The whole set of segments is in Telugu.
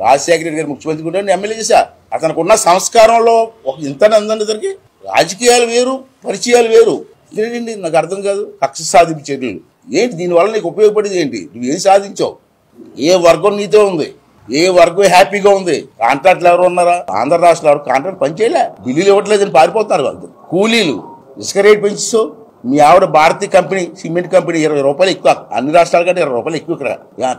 రాజశేఖర రెడ్డి గారు ముఖ్యమంత్రి కూడా ఎమ్మెల్యే చేశా. అతనికి ఉన్న సంస్కారంలో ఒక ఇంత అందండి ఇద్దరికి. రాజకీయాలు వేరు పరిచయాలు వేరు. ఇదేంటి నాకు అర్థం కాదు. కక్ష సాధింపు చర్యలు. ఏంటి? దీనివల్ల నీకు ఉపయోగపడేది ఏంటి? నువ్వు ఏం సాధించావు? ఏ వర్గం నీతో ఉంది? ఏ వర్గం హ్యాపీగా ఉంది? కాంట్రాక్ట్లు ఎవరు ఉన్నారా? ఆంధ్ర రాష్ట్రంలో ఎవరు? కాంట్రాక్ట్ పనిచేయలే. బిల్లులు ఇవ్వట్లేదని పారిపోతున్నారు వాళ్ళు. కూలీలు. ఇసుక రేటు పెంచుతావు మీ ఆవిడ భారతీయ కంపెనీ సిమెంట్ కంపెనీ ఇరవై రూపాయలు ఎక్కువ. అన్ని రాష్ట్రాల కంటే ఇరవై రూపాయలు ఎక్కువ ఇక్కడ.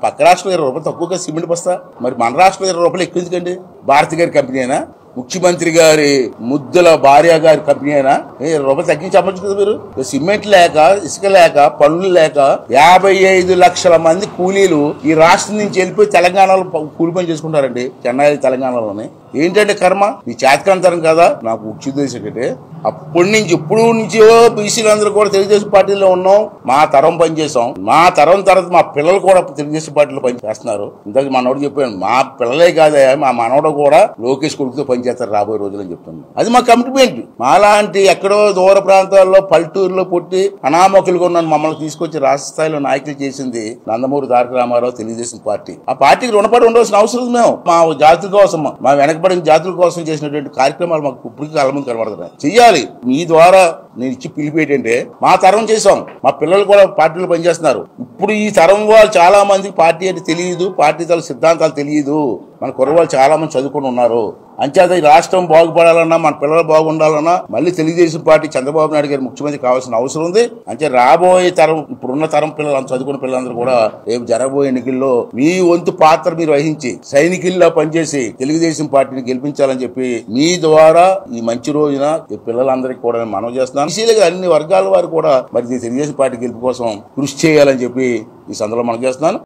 పక్క రాష్ట్రంలో ఇరవై రూపాయలు తక్కువగా సిమెంట్ బస్తా. మరి మన రాష్ట్రంలో ఇరవై రూపాయలు ఎక్కువ ఎందుకండి? భారతి గారి కంపెనీ అయినా ముఖ్యమంత్రి గారి ముద్దుల భార్య గారి కంపెనీ అయినా ఇరవై రూపాయలు తగ్గించి చెప్పచ్చు కదా మీరు సిమెంట్ లేక ఇసుక లేక పనులు లేక యాభై ఐదు లక్షల మంది కూలీలు ఈ రాష్ట్రం నుంచి వెళ్ళిపోయి తెలంగాణలో కూలి పని చేసుకుంటారండి. చెన్నై తెలంగాణలోనే. ఏంటంటే కర్మ? మీ చేతకంతరం కదా? నాకు ఉచితం అంటే అప్పటి నుంచి ఇప్పుడు నుంచో బీసీలందరూ కూడా తెలుగుదేశం పార్టీలో ఉన్నాం. మా తరం పనిచేసాం మా తరం తర్వాత మా పిల్లలు కూడా తెలుగుదేశం పార్టీలో పని చేస్తున్నారు. ఇంతకు మనోడు చెప్పాను మా పిల్లలే కాదే మా మనోడు కూడా లోకేష్ కొడుకుతో పనిచేస్తారు రాబోయే రోజులు అని చెప్తున్నాను అది మా కమిట్మెంట్ మాలాంటి ఎక్కడో దూర ప్రాంతాల్లో పల్లెటూరులో పుట్టి అనామకులుగా ఉన్న మమ్మల్ని తీసుకొచ్చి రాష్ట్ర స్థాయిలో నాయకులు చేసింది నందమూరి తారక రామారావు తెలుగుదేశం పార్టీ. ఆ పార్టీకి రుణపడి ఉండవలసిన అవసరం మేము. మా జాతి కోసం మా వెనక వెనకబడిన జాతుల కోసం చేసినటువంటి కార్యక్రమాలు మాకు ఇప్పటికీ కళ్ళ ముందు కనబడుతున్నాయి. చెయ్యాలి. మీ ద్వారా నేను ఇచ్చి పిలిపి ఏంటంటే మా తరం చేసాం మా పిల్లలు కూడా పార్టీలో పనిచేస్తున్నారు. ఇప్పుడు ఈ తరం వాళ్ళు చాలా మంది పార్టీ అంటే తెలియదు. పార్టీ తల సిద్ధాంతాలు తెలియదు. మన కుర్రవాళ్ళు చాలా మంది చదువుకొని ఉన్నారు. అంచేత ఈ రాష్ట్రం బాగుపడాలన్నా మన పిల్లలు బాగుండాలన్నా మళ్ళీ తెలుగుదేశం పార్టీ చంద్రబాబు నాయుడు గారు ముఖ్యమంత్రి కావాల్సిన అవసరం ఉంది. అంటే రాబోయే తరం ఇప్పుడున్న తరం పిల్లలు చదువుకున్న పిల్లలందరూ కూడా రేపు జరగబోయే ఎన్నికల్లో మీ వంతు పాత్ర మీరు వహించి సైనికుల్లో పనిచేసి తెలుగుదేశం పార్టీని గెలిపించాలని చెప్పి మీ ద్వారా ఈ మంచి రోజున పిల్లలందరికీ కూడా నేను మనవి చేస్తున్నాను. ఈసీలుగా అన్ని వర్గాల వారు కూడా మరి తెలుగుదేశం పార్టీ గెలుపు కోసం కృషి చేయాలని చెప్పి ఈ సందర్భంలో మనం చేస్తున్నాను.